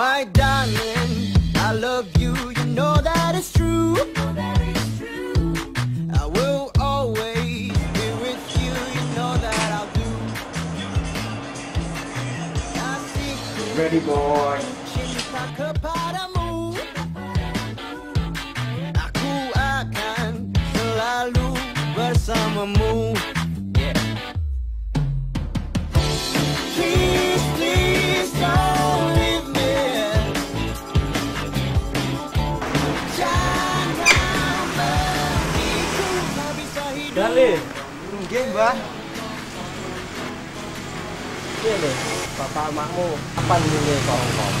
My darling, Mbah. Iya lho, bapak makmu apa nih kongkong?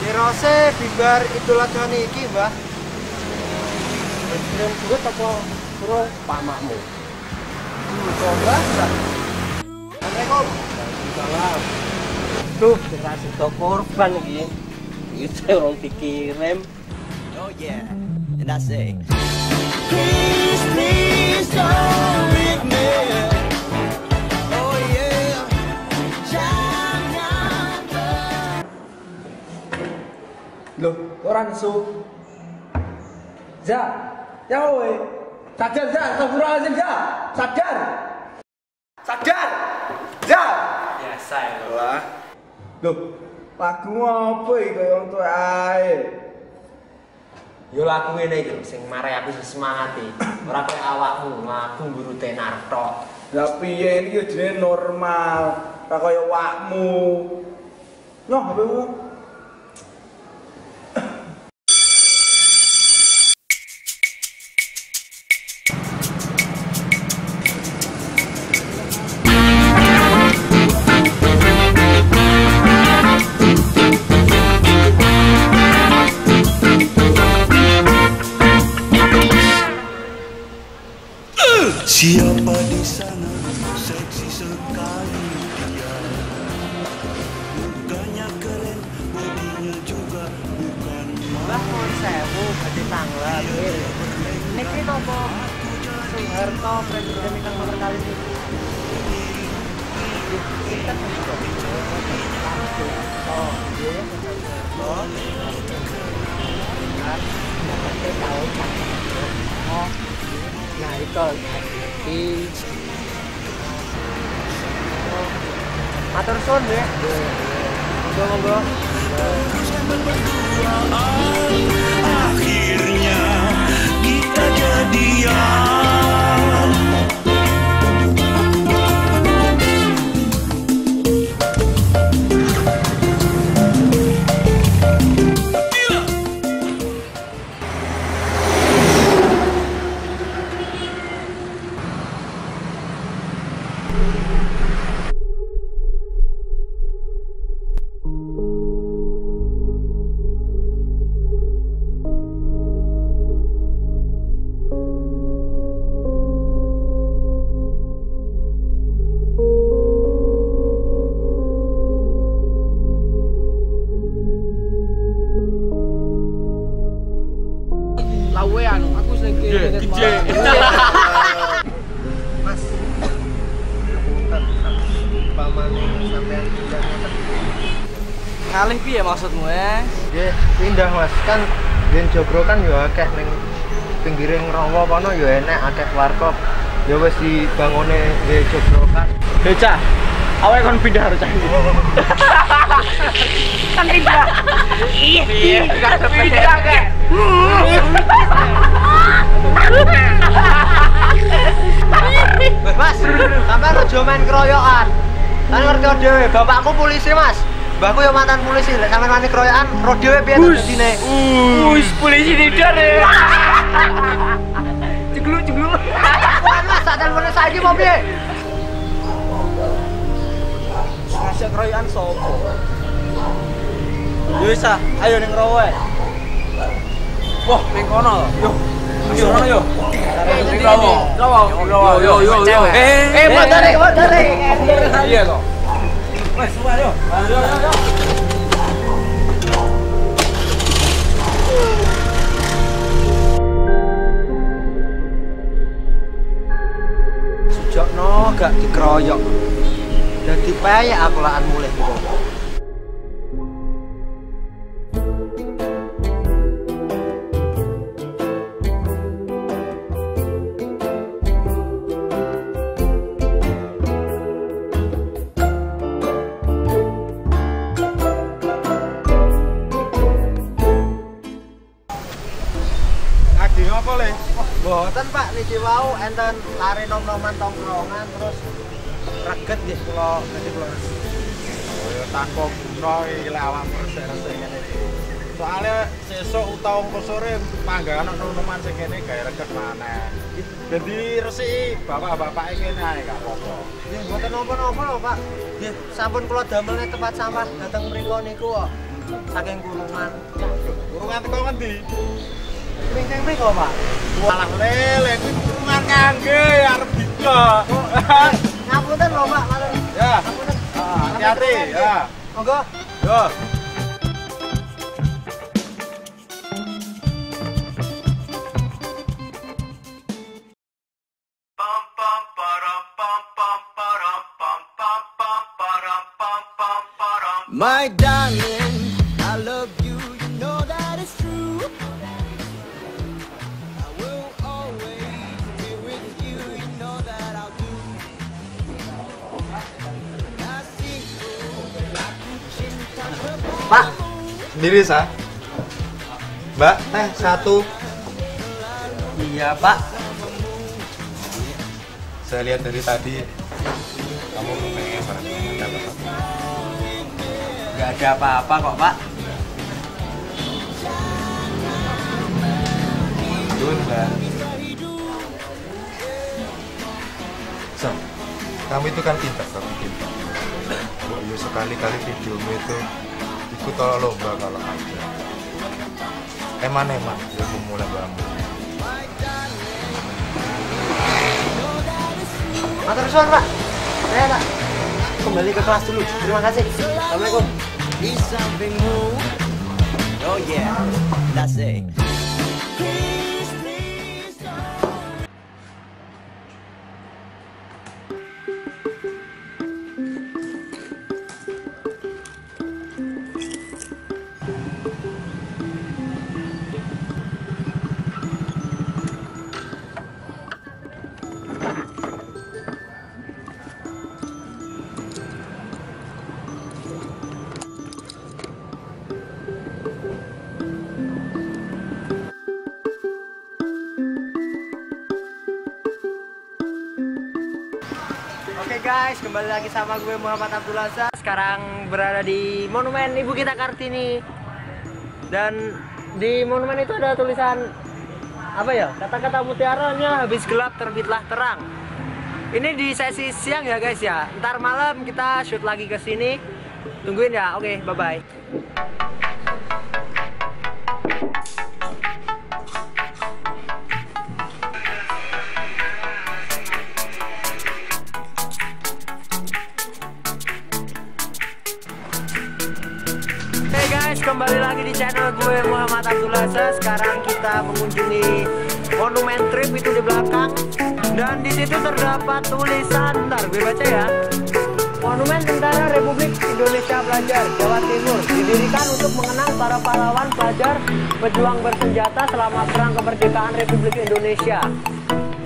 Dirose bibar Idul Adha niki, Mbah. Presiden juga apa suruh pak makmu? Kok Mbah? Assalamualaikum. Salam. Duh, dikasih to korban iki. Itu orang dikirim. Oh yeah, and I say Please, please don't Loh, orang su. Za, ya woi. Sadar, Za. Astagfirullahaladzim, Za. Sadar. Sadar. Za. Biasa ya lho. Wah. Loh, lagu apa iki kaya wong tuwa ae? Yo lagu ngene iki sing marai aku sing semangat iki. Ora kaya awakmu lagu mburu tenar tok. Lah piye iki yo jenenge normal. Ora kaya wakmu. Nyoh, apa seksi sekali dia. Mukanya keren, bodinya juga bukan Mbah mohon sewu badhe tanglet. Niki napa Soeharto presiden ingkang nomor kali ini. Kita Oh. Oh, nah itu Matur suwun nggih. Monggo monggo. Jogro kan yo akeh ning pinggire ngrawa kono yo enek akeh warkop. Ya wis dibangone nggih jogro kan. Beca. Awake kon pindah harus cah. kan tidak iya Iya, tidak kayak Mas, sampean aja main keroyokan. Kan ngerti dhewe, bapakku polisi, Mas. Mbahku yo mantan polisi, lek sampean keroyokan, ro dhewe piye to dadine. Wis polisi tidak deh cegluk cegluk Kuwi Mas, tak telepone saiki mau piye? Ngasih keroyokan sopo? Yo wis ah, ayo ning rowo ae. Wah, ning kono. Yo. Yo, yo. Ning rowo. Rowo. Yo, yo, yo, yo. Eh, Eh, motore, motore. Iya kok. Ayo. Sujokno gak dikeroyok. Dadi payah aku lakan mulih niki wau enten lari nom-noman tongkrongan terus reget nggih kula dadi kula. Kaya tanpa guna iki lek awak resik-resik ngene iki. Soale sesuk utawa engko sore panggalan ono noman sing kene gawe reget maneh. Jadi resiki bapak-bapak kene ae gak apa-apa. Nggih mboten napa-napa lho Pak. Nggih sampun kula damelne tempat sampah dateng mriku niku kok. Saking kurungan. Urungan teko ngendi? Walah lele. Ya. Ah, ya. My darling, Sendiri sa. Mbak, teh satu. iya Pak. Saya lihat dari tadi kamu banget dapat apa. Gak ada apa-apa kok Pak. Yun, Mbak. So, kamu itu kan pintar, kamu pintar. Ya sekali-kali videomu itu ikut tolak lomba kalau ada. Eman-eman, ya aku mulai bangun. Matur suwun Pak. Saya tak kembali ke kelas dulu. Terima kasih. Assalamualaikum. di sampingmu. Oh yeah, that's it. Guys, kembali lagi sama gue Muhammad Abdul Azhar. Sekarang berada di Monumen Ibu Kita Kartini. Dan di monumen itu ada tulisan apa ya? Kata-kata mutiaranya habis gelap terbitlah terang. Ini di sesi siang ya guys ya. Ntar malam kita shoot lagi ke sini. Tungguin ya. Oke, bye bye. Azhar. Sekarang kita mengunjungi monumen trip itu di belakang dan di situ terdapat tulisan, ntar gue baca ya. Monumen Tentara Republik Indonesia Pelajar Jawa Timur didirikan untuk mengenang para pahlawan pelajar pejuang bersenjata selama perang kemerdekaan Republik Indonesia.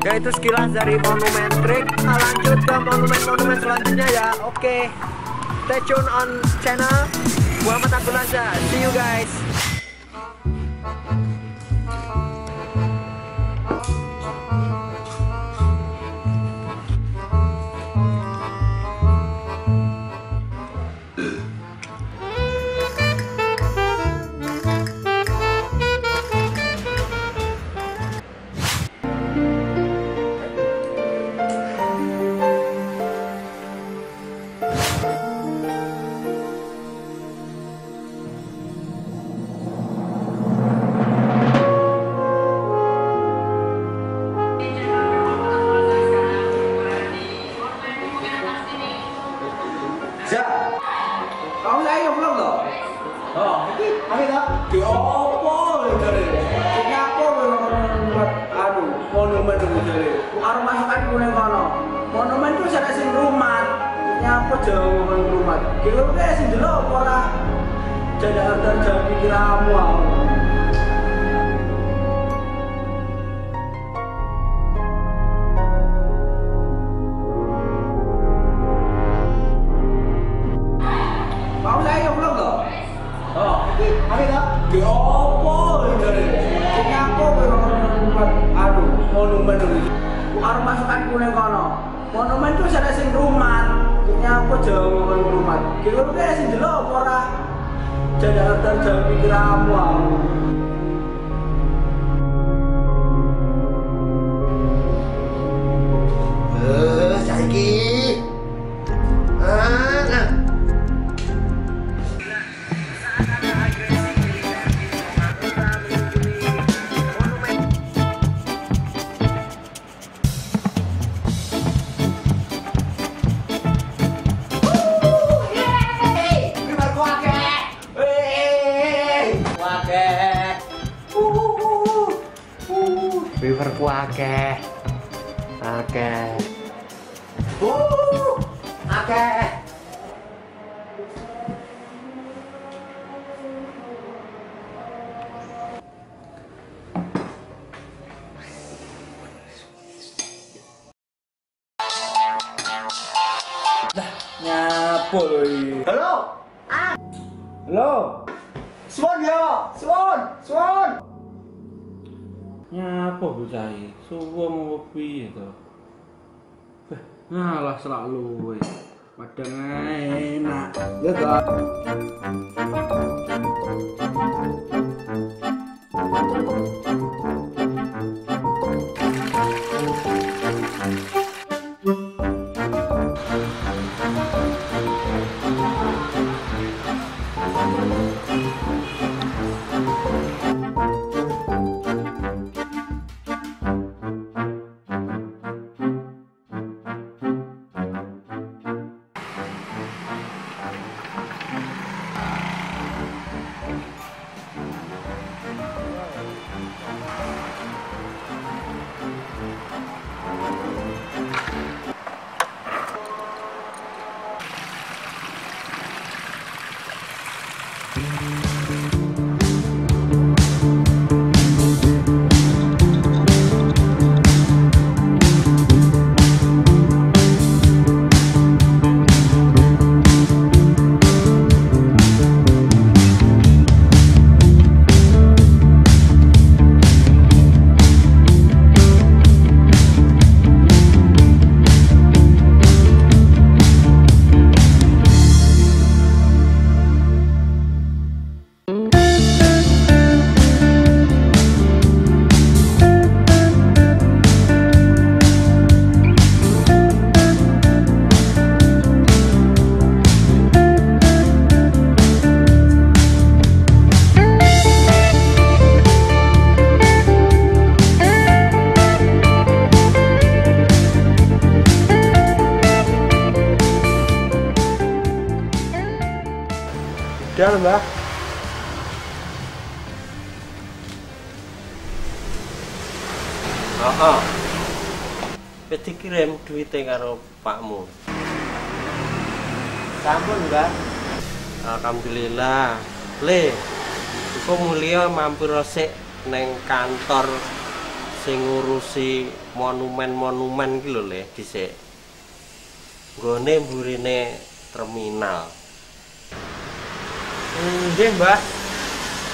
Yaitu sekilas dari monumen trip. Kita lanjut ke monumen-monumen selanjutnya ya. Oke. Stay tune on channel Muhammad Abdul Azhar. See you guys. akhirnya yo apa jare jenenge aku menawa buat anu monumen itu jare arep masuk aku ning kono monumen kuwi sak sing rumah. nyapa jauh ning rumat kira-kira sing delok ora jadi ada jadi kiramu aku. monumen. Itu harus masukkan kue kono. Monumen itu saya sing rumah punya aku jauh ngomong rumah kita tuh kayak sing jelo ora? Jadi ada jauh pikir apa aku. Uh. River ku akeh. Akeh. Lho iki? Halo. Halo. Suwon yo, suwon, suwon. Nyapa bocah iki? Suwo mau piye to? Ngalah selalu kowe. Padang enak. Ya ta. Udah mbak. Oh, oh. Peti kirim karo pakmu. Sampun mbak. Alhamdulillah. Le, iku mulia mampir sik neng kantor sing ngurusi monumen-monumen ki lho Le, dhisik. Nggone mburine terminal. Nggih mbak.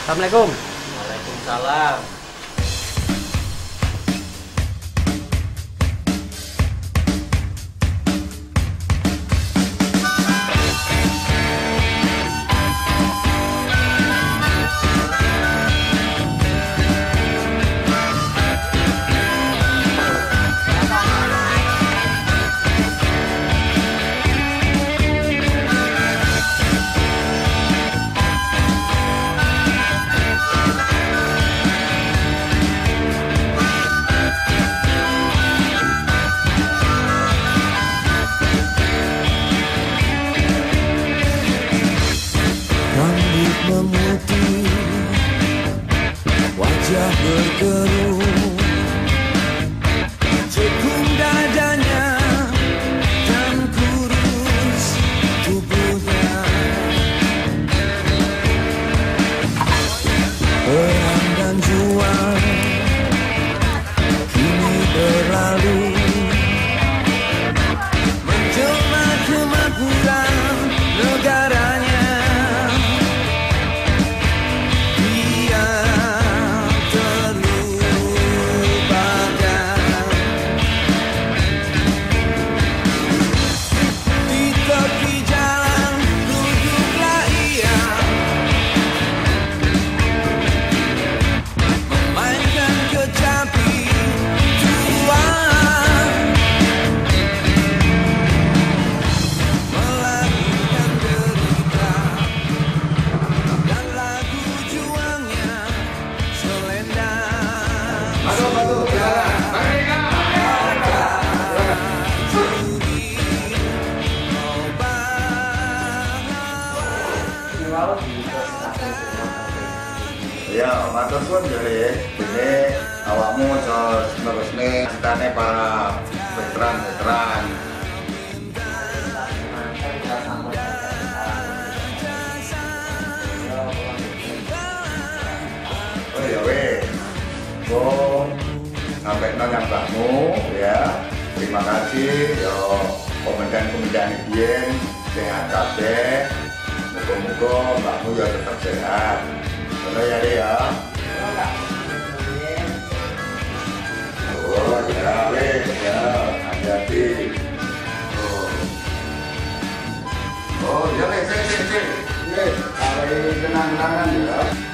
Assalamualaikum. Waalaikumsalam. 嗯 nanya mbakmu ya. Terima kasih yo komendan-komendan biyen sehat kabeh. Muga-muga mbakmu ya tetap sehat. Ngono ya ya. Oh ya weh ya hati-hati. Oh. Oh ya Le sik sik sik. Ye, kare kenang-kenangan